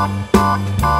Bye.